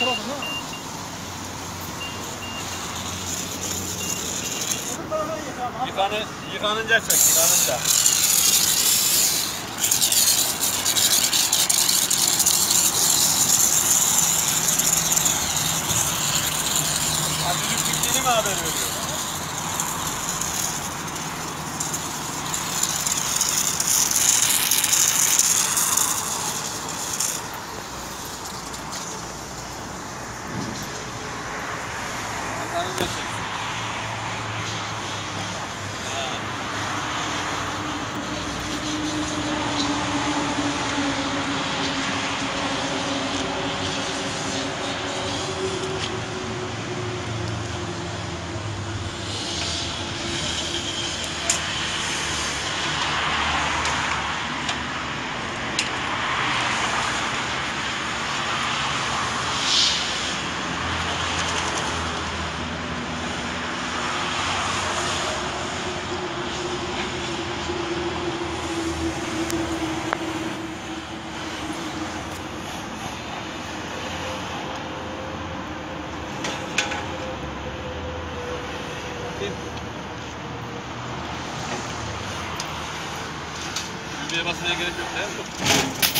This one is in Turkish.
Geç abi. Yıkanı, yıkanınca çek, yıkanınca. Hafiflik bittiğini mi haber veriyor? Yıkanınca çek. Düğmeye basmaya gerek yok değil mi?